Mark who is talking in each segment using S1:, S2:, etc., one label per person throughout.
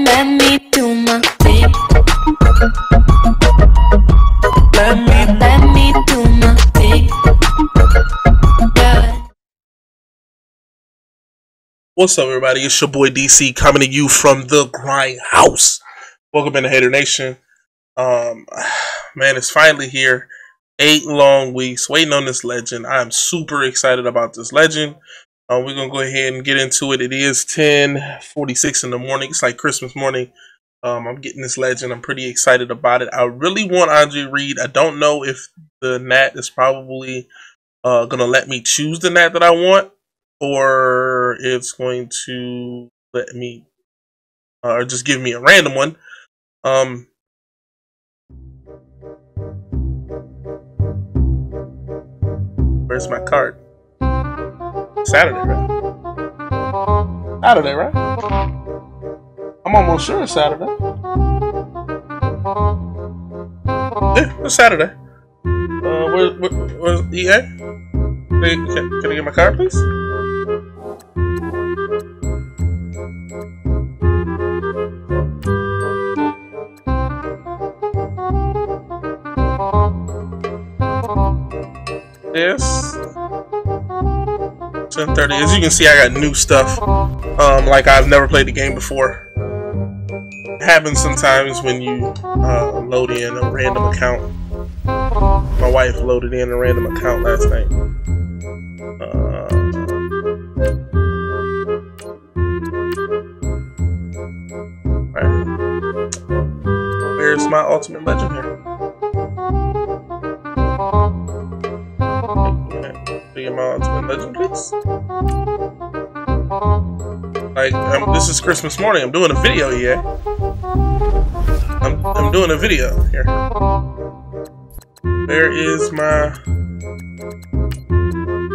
S1: let, me do my thing. Let me, let me do my thing.
S2: What's up, everybody? It's your boy DC coming to you from the Grind House. Welcome into Hater Nation. Um, man, it's finally here. Eight long weeks waiting on this legend. I'm super excited about this legend. Uh, we're gonna go ahead and get into it. It is 10:46 in the morning. It's like Christmas morning. Um, I'm getting this legend. I'm pretty excited about it. I really want Andre Reed. I don't know if the Nat is probably uh, gonna let me choose the Nat that I want, or it's going to let me, uh, or just give me a random one. Um, where's my card? Saturday, right? Saturday, right? I'm almost sure it's Saturday. Yeah, it's Saturday. Uh, where, where, where's EA? Can, I- can, can I get my card, please? Yes. 10:30. As you can see, I got new stuff. Um, like I've never played the game before. It happens sometimes when you uh, load in a random account. My wife loaded in a random account last night. Uh, right. Where's my ultimate legend here? My ultimate legend. Like, um, this is Christmas morning. I'm doing a video here. I'm, I'm doing a video here. Where is my?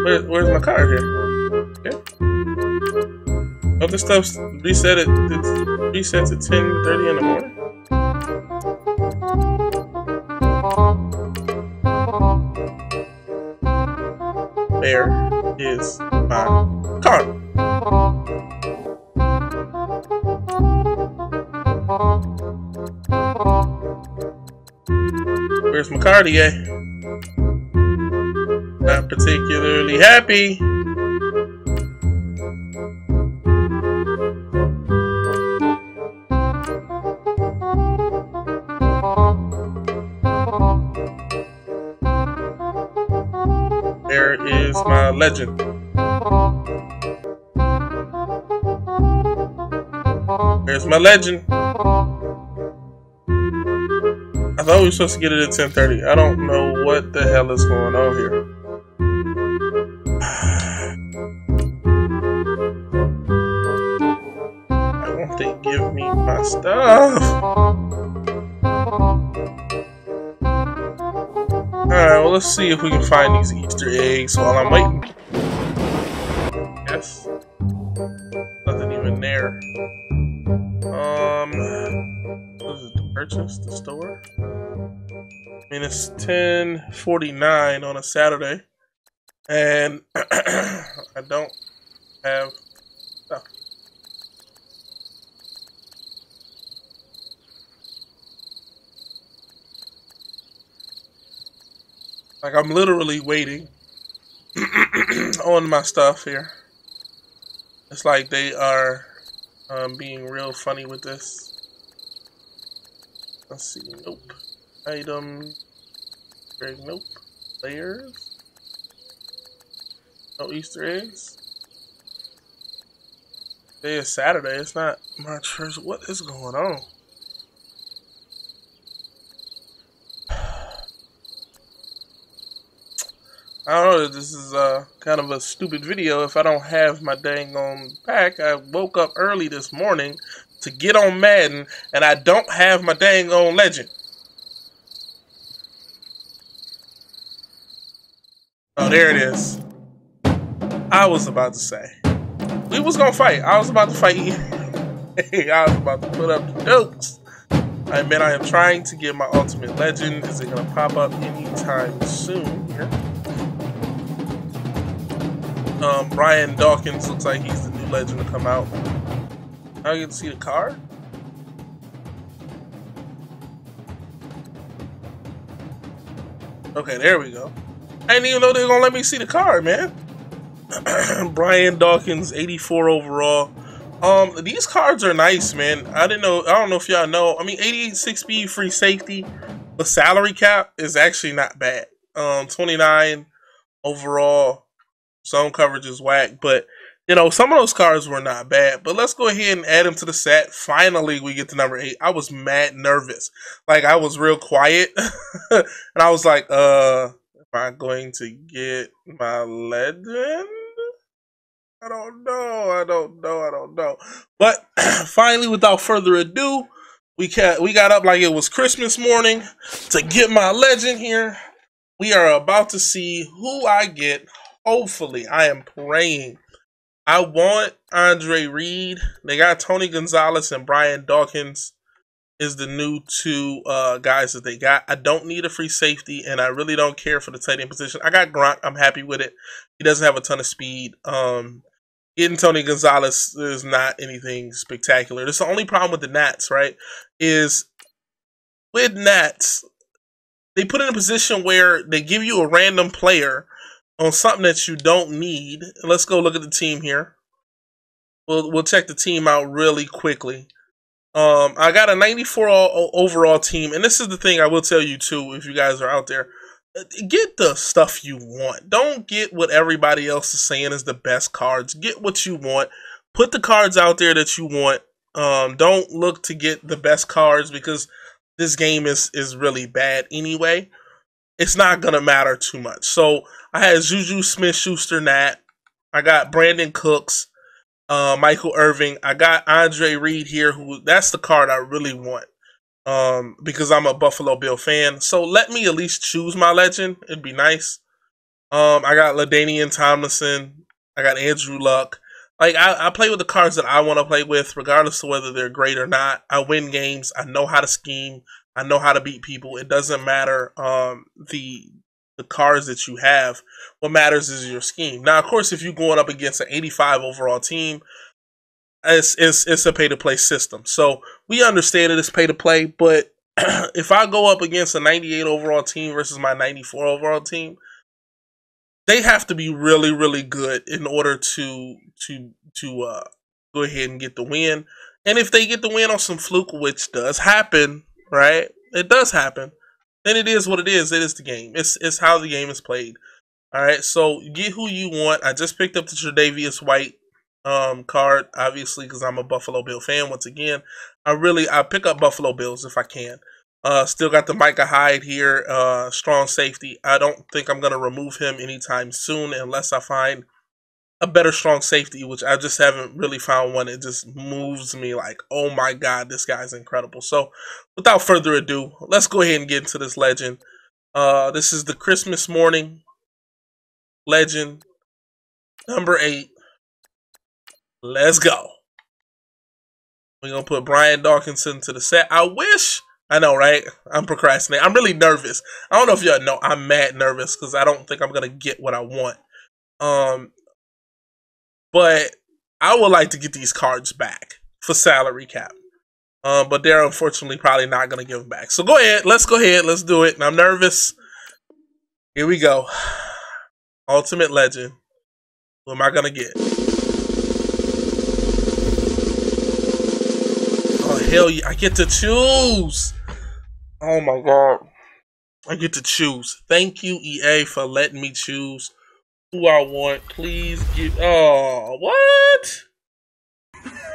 S2: Where, where's my card here? Okay. This stuff's reset it. it's resets at 10:30 in the morning. Where is my card? Where's my Cartier? Not particularly happy. Legend? Where's my legend? I thought we were supposed to get it at 10:30. I don't know what the hell is going on here. Why won't they give me my stuff? Alright, well, let's see if we can find these Easter eggs while I'm waiting. Purchase, the store? I mean, it's 10.49 on a Saturday, and I don't have stuff. Like, I'm literally waiting on my stuff here. It's like they are um, being real funny with this. Let's see. Nope. Item. Egg. Nope. Layers. No Easter eggs. Today is Saturday. It's not my church. What is going on? I don't know. This is uh, kind of a stupid video. If I don't have my dang on pack, I woke up early this morning to get on Madden, and I don't have my dang on legend. Oh, there it is. I was about to say we was gonna fight. I was about to fight. you. I was about to put up the jokes. I mean, I am trying to get my ultimate legend. Is it gonna pop up anytime soon? Here. Um, Brian Dawkins looks like he's the new legend to come out. Now you can see the car? Okay, there we go. I didn't even know they were gonna let me see the car, man. Brian Dawkins, 84 overall. Um, these cards are nice, man. I didn't know. I don't know if y'all know. I mean, 88 6 speed, free safety. The salary cap is actually not bad. Um, 29 overall. Zone coverage is whack, but you know some of those cards were not bad. But let's go ahead and add them to the set. Finally, we get to number eight. I was mad nervous. Like I was real quiet, and I was like, "Uh, am I going to get my legend?" I don't know. I don't know. I don't know. But finally, without further ado, we got we got up like it was Christmas morning to get my legend here. We are about to see who I get. Hopefully, I am praying. I want Andre Reed. They got Tony Gonzalez and Brian Dawkins is the new two uh, guys that they got. I don't need a free safety, and I really don't care for the tight end position. I got Gronk. I'm happy with it. He doesn't have a ton of speed. Um, getting Tony Gonzalez is not anything spectacular. That's the only problem with the Nats, right? Is with Nats, they put in a position where they give you a random player on something that you don't need. Let's go look at the team here. We'll we'll check the team out really quickly. Um, I got a 94 overall team, and this is the thing I will tell you too, if you guys are out there, uh, get the stuff you want. Don't get what everybody else is saying is the best cards. Get what you want. Put the cards out there that you want. Um, don't look to get the best cards because this game is is really bad anyway. It's not gonna matter too much. So I had Juju Smith Schuster Nat. I got Brandin Cooks uh, Michael Irvin. I got Andre Reed here, who that's the card I really want um, because I'm a Buffalo Bill fan. So let me at least choose my legend. It'd be nice. Um, I got LaDainian Tomlinson. I got Andrew Luck. Like I, I play with the cards that I want to play with, regardless of whether they're great or not. I win games. I know how to scheme. I know how to beat people. It doesn't matter um, the the cards that you have. What matters is your scheme. Now, of course, if you're going up against an 85 overall team, it's it's, it's a pay to play system. So we understand it is pay to play, but if I go up against a 98 overall team versus my 94 overall team, they have to be really really good in order to to to uh, go ahead and get the win. And if they get the win on some fluke, which does happen, right? It does happen then it is what it is. It is the game. It's it's how the game is played. All right, so get who you want. I just picked up the Tre'Davious White um, card, obviously, because I'm a Buffalo Bill fan. Once again, I really I pick up Buffalo Bills if I can. Uh, still got the Micah Hyde here, uh, strong safety. I don't think I'm gonna remove him anytime soon unless I find a better strong safety, which I just haven't really found one. It just moves me like, oh my god, this guy's incredible. So, without further ado, let's go ahead and get into this legend. Uh, this is the Christmas morning legend number eight. Let's go. We're gonna put Brian Dawkinson to the set. I wish I know, right? I'm procrastinating. I'm really nervous. I don't know if y'all know. I'm mad nervous because I don't think I'm gonna get what I want. Um, but I would like to get these cards back for salary cap. Um, but they're unfortunately probably not going to give them back. So go ahead. Let's go ahead. Let's do it. And I'm nervous. Here we go. Ultimate Legend. Who am I going to get? Oh, hell yeah. I get to choose. Oh, my God. I get to choose. Thank you, EA, for letting me choose who I want. Please give. Oh, what?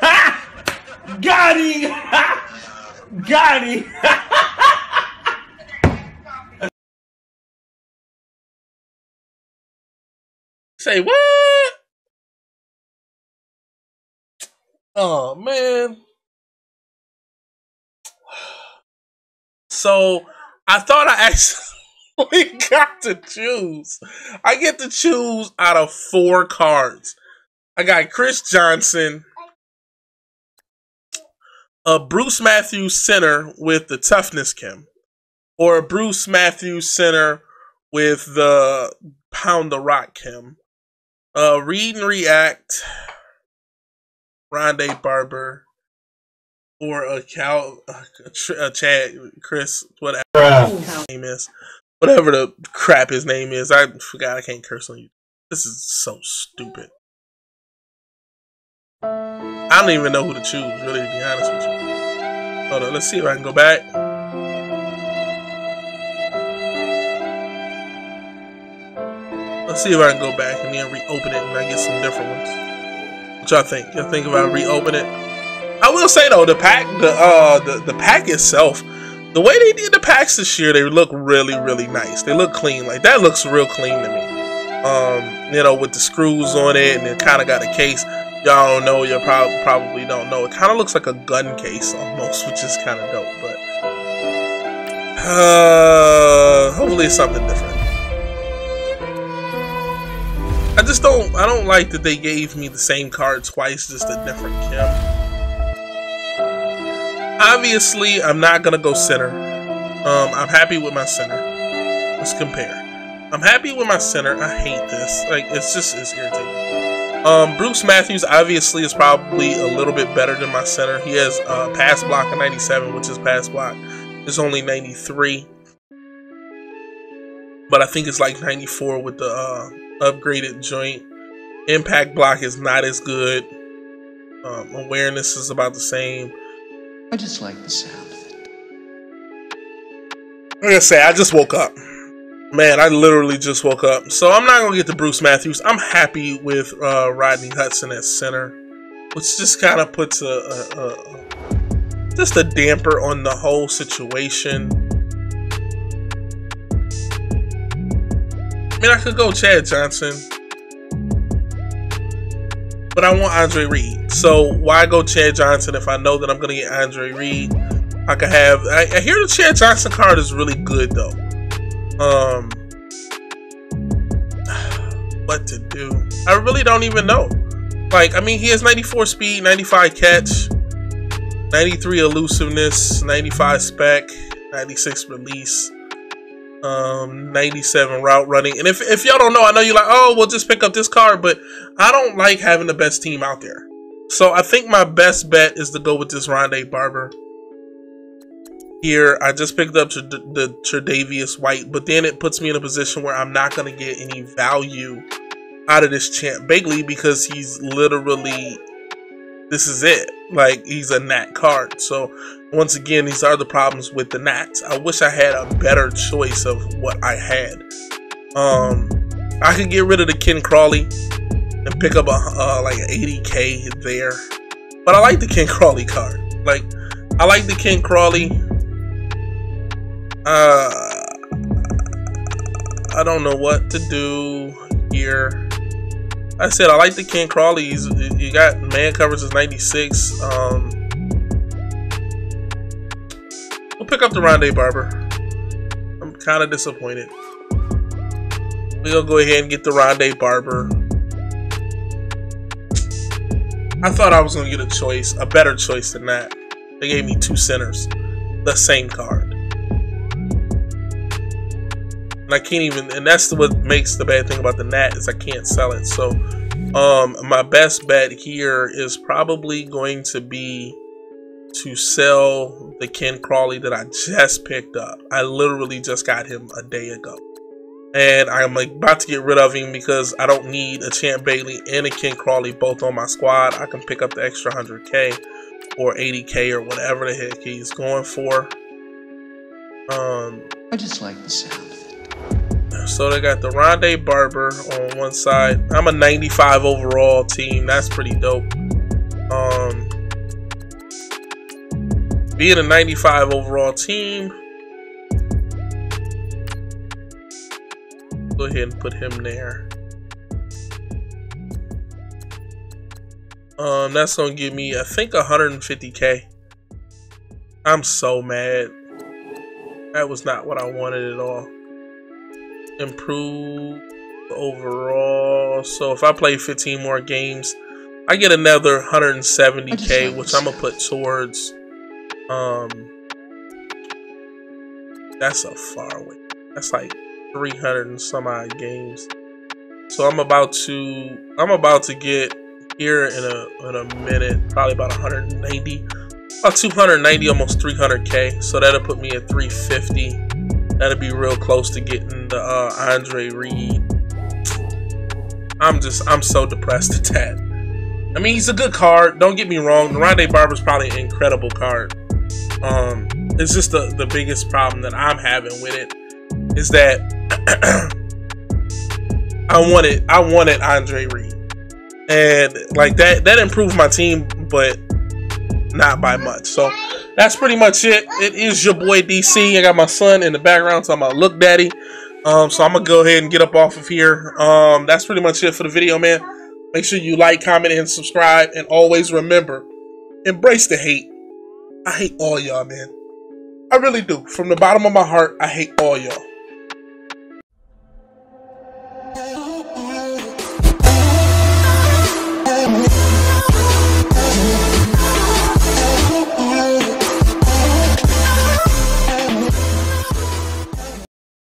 S3: Got him! Got him!
S2: Say what? Oh man. So I thought I actually we got to choose. I get to choose out of four cards. I got Chris Johnson, a Bruce Matthews center with the toughness chem, or a Bruce Matthews center with the pound the rock chem. Uh, read and react, Rondé Barber, or a Cal, a, a Chad, Chris, whatever name is. Whatever the crap his name is. I forgot. I can't curse on you. This is so stupid. I don't even know who to choose, really, to be honest with you. Hold on, let's see if I can go back. Let's see if I can go back and then reopen it and I get some different ones. What y'all think? Y'all think if I reopen it? I will say though, the pack, the uh, the the pack itself, the way they did the packs this year, they look really, really nice. They look clean. Like that looks real clean to me. Um, you know, with the screws on it, and it kind of got a case. Y'all don't know. You probably probably don't know. It kind of looks like a gun case almost, which is kind of dope. But uh, hopefully, it's something different. I just don't. I don't like that they gave me the same card twice, just a different chem. Obviously, I'm not gonna go center. Um, I'm happy with my center. Let's compare. I'm happy with my center. I hate this. Like, it's just it's irritating. Um, Bruce Matthews obviously is probably a little bit better than my center. He has uh, pass block of 97, which is pass block. It's only 93, but I think it's like 94 with the uh, upgraded joint. Impact block is not as good. Um, awareness is about the same.
S4: I just like the sound of it.
S2: Like I say, I just woke up. Man, I literally just woke up. So I'm not going to get to Bruce Matthews. I'm happy with uh, Rodney Hudson at center, which just kind of puts a, a, a, just a damper on the whole situation. I mean, I could go Chad Johnson, but I want Andre Reed. So why go Chad Johnson if I know that I'm going to get Andre Reed? I could have. I, I hear the Chad Johnson card is really good though. Um, what to do? I really don't even know. Like, I mean, he has 94 speed, 95 catch, 93 elusiveness, 95 spec, 96 release, um, 97 route running. And if, if y'all don't know, I know you're like, oh, we'll just pick up this card, but I don't like having the best team out there. So I think my best bet is to go with this Rondé Barber here. I just picked up the Tre'Davious White, but then it puts me in a position where I'm not going to get any value out of this Champ Bailey because he's literally this is it. Like he's a Nat card. So once again, these are the problems with the Nats. I wish I had a better choice of what I had. Um, I could get rid of the Ken Crawley and pick up a uh, like an 80k there, but I like the Ken Crawley card. Like I like the Ken Crawley. Uh, I don't know what to do here. I said I like the Ken Crawley. He's, you got man covers is 96. Um, pick up the Rondé Barber. I'm kind of disappointed. We'll go ahead and get the Rondé Barber. I thought I was going to get a choice, a better choice than that. They gave me two centers, the same card. And I can't even, and that's what makes the bad thing about the Nat is I can't sell it. So, um, my best bet here is probably going to be to sell the Ken Crawley that I just picked up. I literally just got him a day ago. And I'm about to get rid of him because I don't need a Champ Bailey and a Ken Crawley both on my squad. I can pick up the extra 100k or 80k or whatever the heck he's going for. Um,
S4: I just like the sound.
S2: So they got the Rondé Barber on one side. I'm a 95 overall team. That's pretty dope. Being a 95 overall team, go ahead and put him there. Um, that's gonna give me, I think, 150k. I'm so mad. That was not what I wanted at all improve overall. So if I play 15 more games, I get another 170k, which I'm gonna put towards. Um, that's a far way. That's like 300 and some odd games. So I'm about to I'm about to get here in a in a minute, probably about 190, about 290, almost 300k. So that'll put me at 350 that'll be real close to getting the uh, Andre Reed. I'm just I'm so depressed at that. I mean, he's a good card. Don't get me wrong. Ronde Barber's probably an incredible card. Um, it's just the the biggest problem that I'm having with it is that I wanted I wanted Andre Reed, and like that that improved my team, but not by much. So that's pretty much it. It is your boy DC. I got my son in the background talking about look daddy. Um, so I'm gonna go ahead and get up off of here. Um, that's pretty much it for the video, man. Make sure you like, comment, and subscribe. And always remember, embrace the hate. I hate all y'all, man. I really do. From the bottom of my heart, I hate all y'all.